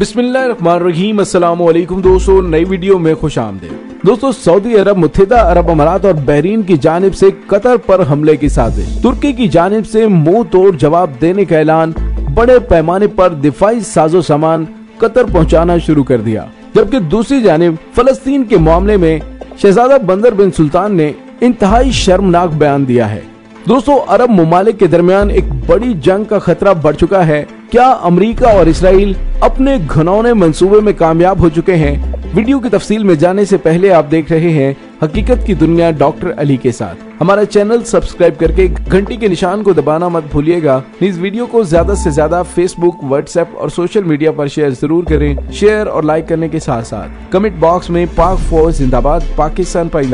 अस्सलाम दोस्तों, नई वीडियो में खुश आमदेद दोस्तों, सऊदी अरब मुतहदा अरब अमारात और बहरीन की जानब से कतर पर हमले की साजिश। तुर्की की जानब से मुँह तोड़ जवाब देने का ऐलान, बड़े पैमाने पर दिफाई साजो सामान कतर पहुंचाना शुरू कर दिया। जबकि दूसरी जानब, फलस्तीन के मामले में शहजादा बंदर बिन सुल्तान ने इंतहाई शर्मनाक बयान दिया है। दोस्तों, अरब ममालिक के दरमियान एक बड़ी जंग का खतरा बढ़ चुका है क्या अमेरिका और इसराइल अपने घनौने मंसूबे में कामयाब हो चुके हैं? वीडियो की तफसील में जाने से पहले आप देख रहे हैं हकीकत की दुनिया डॉक्टर अली के साथ। हमारा चैनल सब्सक्राइब करके घंटी के निशान को दबाना मत भूलिएगा। इस वीडियो को ज़्यादा से ज़्यादा फेसबुक व्हाट्सएप और सोशल मीडिया पर शेयर ज़रूर करें। शेयर और लाइक करने के साथ साथ कमेंट बॉक्स में पाक फौज जिंदाबाद, पाकिस्तान पर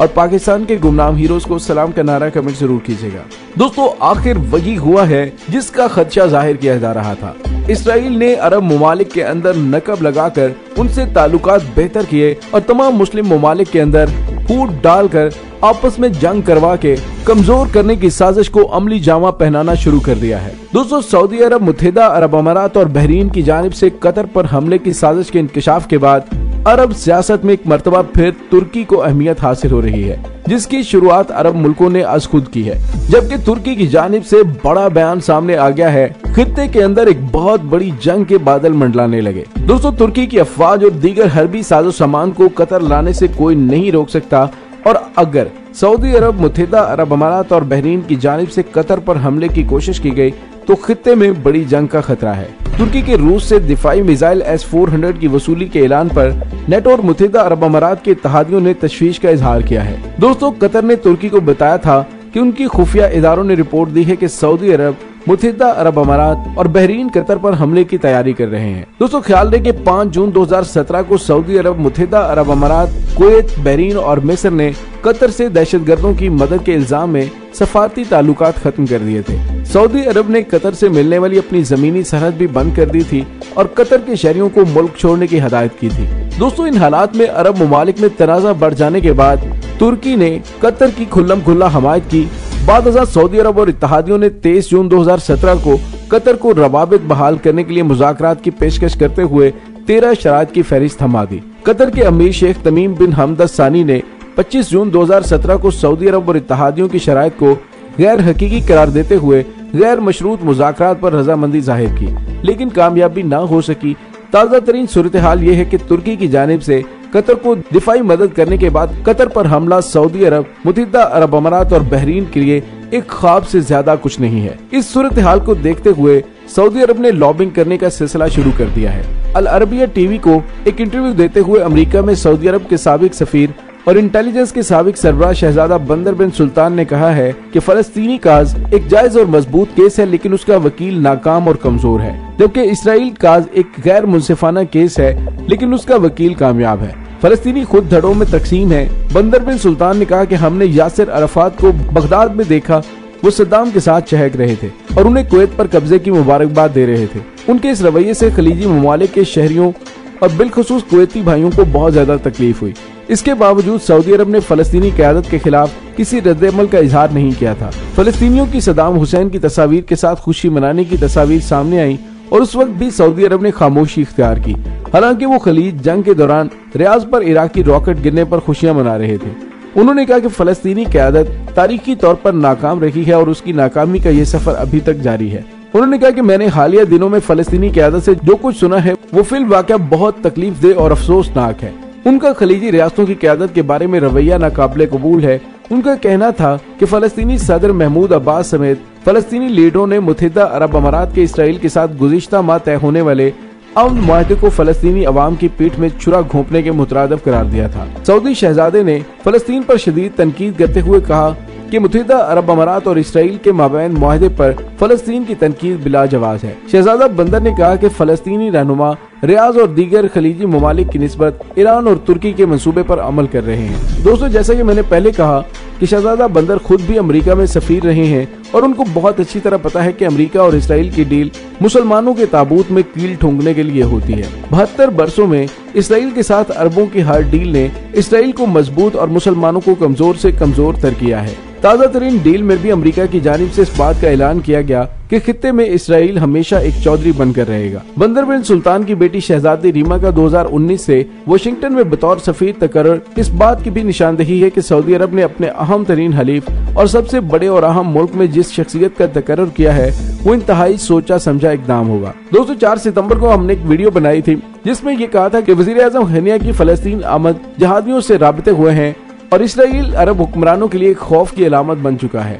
और पाकिस्तान के गुमनाम हीरोज को सलाम का नारा कमेंट ज़रूर कीजिएगा। दोस्तों, आखिर वही हुआ है जिसका खदशा ज़ाहिर किया जा रहा था। इसराइल ने अरब ममालिक के अंदर नकब लगाकर उनसे ताल्लुकात बेहतर किए और तमाम मुस्लिम ममालिक के अंदर फूट डालकर आपस में जंग करवा के कमज़ोर करने की साजिश को अमली जामा पहनाना शुरू कर दिया है। दोस्तों, सऊदी अरब मुतहदा अरब अमारात और बहरीन की जानब से कतर पर हमले की साजिश के इंकशाफ के बाद अरब सियासत में एक मरतबा फिर तुर्की को अहमियत हासिल हो रही है, जिसकी शुरुआत अरब मुल्कों ने आज खुद की है। जबकि तुर्की की जानब से बड़ा बयान सामने आ गया है, खत्ते के अंदर एक बहुत बड़ी जंग के बादल मंडलाने लगे। दोस्तों, तुर्की की अफवाज और दीगर हरबी साजो सामान को कतर लाने से कोई नहीं रोक सकता, और अगर सऊदी अरब मुतहदा अरब अमारात और बहरीन की जानब से कतर पर हमले की कोशिश की गई तो खत्ते में बड़ी जंग का खतरा है। तुर्की के रूस से दिफाई मिसाइल एस फोर हंड्रेड की वसूली के ऐलान पर नेटो और मुतहदा अरब अमारात के इतिहादियों ने तशवीश का इजहार किया है। दोस्तों, कतर ने तुर्की को बताया था कि उनकी खुफिया इदारों ने रिपोर्ट दी है कि सऊदी अरब मुतहदा अरब अमारात और बहरीन कतर पर हमले की तैयारी कर रहे हैं। दोस्तों, ख्याल रहे कि 5 जून 2017 को सऊदी अरब मुतहदा अरब अमारात, कुवैत, बहरीन और मिस्र ने कतर से दहशतगर्दों की मदद के इल्ज़ाम में सफारती ताल्लुक खत्म कर दिए थे। सऊदी अरब ने कतर से मिलने वाली अपनी जमीनी सरहद भी बंद कर दी थी और कतर के शहरियों को मुल्क छोड़ने की हदायत की थी। दोस्तों, इन हालात में अरब ममालिक में तनाजा बढ़ जाने के बाद तुर्की ने कतर की खुल्लम खुल्ला हमायत की बाद सऊदी अरब और इतिहादियों ने 23 जून 2017 को कतर को रवाबित बहाल करने के लिए मुजाकरात की पेशकश करते हुए तेरह शराब की फहरिस्त थमा दी। कतर के अमीर शेख तमीम बिन हमद सानी ने 25 जून 2017 को सऊदी अरब और इतिहादियों की शराय को गैर हकीकी करार देते हुए गैर मशरूत मुजाकर पर रजामंदी ज़ाहिर की। लेकिन कामयाबी न हो सकी। ताज़ा तरीन सूरत हाल ये है कि तुर्की की जानब से कतर को दिफाई मदद करने के बाद कतर पर हमला सऊदी अरब मुतहदा अरब अमारात और बहरीन के लिए एक ख्वाब से ज़्यादा कुछ नहीं है। इस सूरत हाल को देखते हुए सऊदी अरब ने लॉबिंग करने का सिलसिला शुरू कर दिया है। अल अरबिया टीवी को एक इंटरव्यू देते हुए अमेरिका में सऊदी अरब के सबक सफीर और इंटेलिजेंस के सबक सरबरा शहजादा बंदर बिन सुल्तान ने कहा है कि फलस्तीनी काज एक जायज़ और मज़बूत केस है, लेकिन उसका वकील नाकाम और कमज़ोर है। जबकि इसराइल काज एक गैर मुनसिफाना केस है, लेकिन उसका वकील कामयाब है। फलस्तीनी खुद धड़ों में तकसीम है। बंदर बिन सुल्तान ने कहा कि हमने यासिर अरफात को बगदाद में देखा, वो सद्दाम के साथ चहक रहे थे और उन्हें कुवैत पर कब्जे की मुबारकबाद दे रहे थे। उनके इस रवैये से खलीजी ममालिक के शहरियों और बिलखसूस कुवैती भाइयों को बहुत ज़्यादा तकलीफ़ हुई। इसके बावजूद सऊदी अरब ने फलस्तीनी क्यादत के खिलाफ किसी रद्दमल का इजहार नहीं किया था। फलस्तीनियों की सदाम हुसैन की तस्वीर के साथ खुशी मनाने की तस्वीर सामने आई और उस वक्त भी सऊदी अरब ने खामोशी इख्तियार की। हालाँकि वो खलीज जंग के दौरान रियाज पर इराकी रॉकेट गिरने पर खुशियाँ मना रहे थे। उन्होंने कहा कि फलस्तीनी क्यादत तारीखी तौर पर नाकाम रही है और उसकी नाकामी का ये सफ़र अभी तक जारी है। उन्होंने कहा कि मैंने हालिया दिनों में फलस्तीनी क्यादत से जो कुछ सुना है, वो फ़िल्म वाक़ बहुत तकलीफ़ दे और अफसोसनाक है। उनका खलीजी रियासतों की क्यादत के बारे में रवैया नाकाबले कबूल है। उनका कहना था कि फलस्तीनी सदर महमूद अब्बास समेत फलस्तीनी लीडरों ने मुतहदा अरब अमारात के इसराइल के साथ गुजशत माह तय होने वाले अमन माहे को फलस्तीनी अवाम की पीठ में छुरा घोंपने के मुतरद करार दिया था। सऊदी शहजादे ने फलस्तीन पर शदीद तनकीद करते हुए कहा कि मुतहदा अरब अमारात और इसराइल के माबैन माहे पर फलस्तीन की तनकीद बिला जवाज है। शहजादा बंदर ने कहा कि फलस्तीनी रहनुमा रियाज और दीगर खलीजी ममालिक की नस्बत ईरान और तुर्की के मनसूबे पर अमल कर रहे हैं। दोस्तों, जैसा कि मैंने पहले कहा कि शहजादा बंदर खुद भी अमेरिका में सफीर रहे हैं और उनको बहुत अच्छी तरह पता है कि अमेरिका और इसराइल की डील मुसलमानों के ताबूत में कील ठोंकने के लिए होती है। बहत्तर बरसों में इसराइल के साथ अरबों की हर डील ने इसराइल को मज़बूत और मुसलमानों को कमज़ोर से कमज़ोर तर किया है। ताज़ा तरीन डील में भी अमेरिका की जानब से इस बात का ऐलान किया गया कि खत्ते में इसराइल हमेशा एक चौधरी बनकर रहेगा। बंदर बिन सुल्तान की बेटी शहजादी रीमा का 2019 से वाशिंगटन में बतौर सफीर तकर इस बात की भी निशानदेही है कि सऊदी अरब ने अपने अहम तरीन हलीफ और सबसे बड़े और अहम मुल्क में जिस शख्सियत का तकर किया है, वो इंतहाई सोचा समझा इकदाम होगा। दोस्तों चार सितंबर को हमने एक वीडियो बनाई थी, जिसमें ये कहा था कि वज़ीर अजम हनिया की फलस्तीन आमद जहादियों से रबते हुए हैं और इसराइल अरब हुक्मरानों के लिए खौफ की अलामत बन चुका है।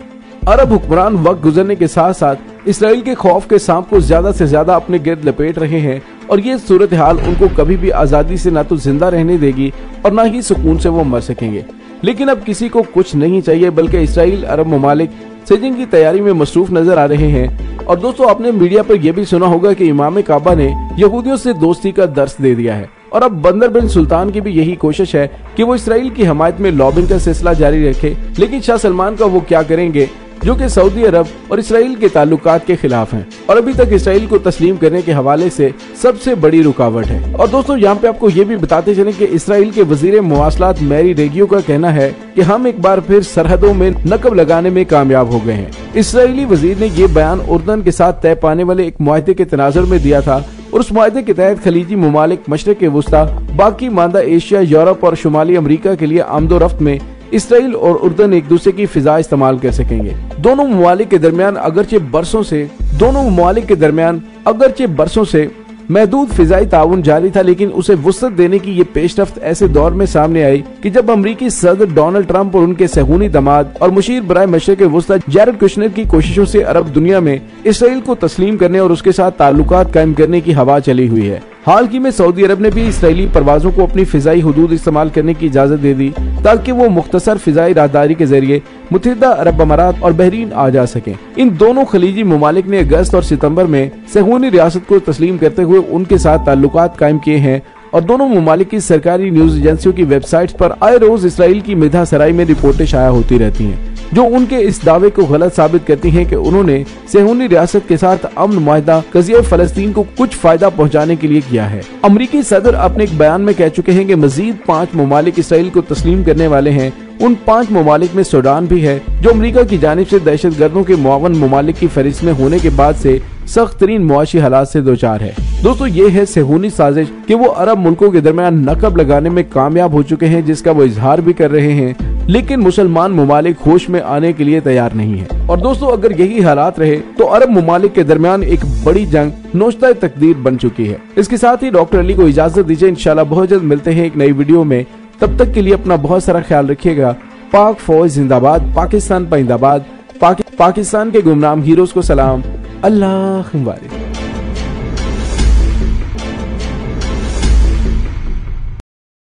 अरब हुक्मरान वक्त गुजरने के साथ साथ इसराइल के खौफ के सांप को ज़्यादा से ज़्यादा अपने गिर्द लपेट रहे हैं और ये सूरत हाल उनको कभी भी आज़ादी से न तो ज़िंदा रहने देगी और न ही सुकून से वो मर सकेंगे। लेकिन अब किसी को कुछ नहीं चाहिए, बल्कि इसराइल अरब ममालिक सजिंग की तैयारी में मसरूफ नज़र आ रहे हैं। और दोस्तों, आपने मीडिया पर यह भी सुना होगा कि इमाम काबा ने यहूदियों से दोस्ती का दर्श दे दिया है। और अब बंदर बिन सुल्तान की भी यही कोशिश है कि वो इसराइल की हमायत में लॉबिंग का सिलसिला जारी रखे। लेकिन शाह सलमान का वो क्या करेंगे, जो कि सऊदी अरब और इसराइल के ताल्लुकात के खिलाफ हैं। और अभी तक इसराइल को तस्लीम करने के हवाले से सबसे बड़ी रुकावट है। और दोस्तों, यहाँ पे आपको ये भी बताते चले कि इसराइल के वज़ीर मवासलात मैरी रेगियो का कहना है कि हम एक बार फिर सरहदों में नकब लगाने में कामयाब हो गए हैं। इसराइली वज़ीर ने ये बयान उर्दन के साथ तय पाने वाले एक माहे के तनाजर में दिया था और उस माहे के तहत खलीजी ममालिक, मशरक वस्ता, बाकी मानदा एशिया, यूरोप और शुमाली अमरीका के लिए आमदोरफ्त में इसराइल और उर्दन एक दूसरे की फिजा इस्तेमाल कर सकेंगे। दोनों ममालिक के दरमियान, अगरचे बरसों ऐसी दोनों ममालिक के दरमियान, अगरचे बरसों से महदूद फिजाई ताउन जारी था, लेकिन उसे वसत देने की ये पेशरफ ऐसे दौर में सामने आई कि जब अमरीकी सदर डोनाल्ड ट्रंप और उनके सहूनी दमाद और मुशीर बरए मशर के वस्ता जैरड कुशनर की कोशिशों से अरब दुनिया में इसराइल को तस्लीम करने और उसके साथ ताल्लुकात कायम करने की हवा चली हुई है। हाल ही में सऊदी अरब ने भी इसराइली परवाजों को अपनी फिजाई हदूद इस्तेमाल करने की इजाज़त दे दी, ताकि वो मुख्तसर फिजाई राहदारी के ज़रिए मुतहदा अरब अमारात और बहरीन आ जा सके। इन दोनों खलीजी ममालिक ने अगस्त और सितंबर में सहूनी रियासत को तस्लीम करते हुए उनके साथ ताल्लुक कायम किए हैं और दोनों ममालिक की सरकारी न्यूज़ एजेंसियों की वेबसाइट पर आए रोज इसराइल की मिधा सराई में रिपोर्टें शाया होती रहती हैं, जो उनके इस दावे को गलत साबित करती हैं कि उन्होंने सेहूनी रियासत के साथ अमन माहा कजिया फलस्तीन को कुछ फ़ायदा पहुँचाने के लिए किया है। अमरीकी सदर अपने एक बयान में कह चुके हैं कि मजीद पाँच ममालिक इसराइल को तस्लीम करने वाले हैं। उन पाँच ममालिक में सूडान भी है, जो अमरीका की जानब ऐसी दहशत गर्दों के मुआवन ममालिक की फहरिस्त में होने के बाद से सख्त तरीन मुआशी हालात ऐसी दो चार है। दोस्तों ये है सेहूनी साजिश कि वो अरब मुल्कों के दरमियान नकब लगाने में कामयाब हो चुके हैं जिसका वो इजहार भी कर रहे हैं लेकिन मुसलमान ममालिक होश में आने के लिए तैयार नहीं है। और दोस्तों अगर यही हालात रहे तो अरब ममालिक के दरमियान एक बड़ी जंग नोश्ता तकदीर बन चुकी है। इसके साथ ही डॉक्टर अली को इजाज़त दीजिए इंशाल्लाह बहुत जल्द मिलते हैं एक नई वीडियो में। तब तक के लिए अपना बहुत सारा ख्याल रखिएगा। पाक फौज जिंदाबाद पाकिस्तान पाइंदाबाद पाकि, पाकिस्तान के गुमनाम हीरोज को सलाम। अल्लाह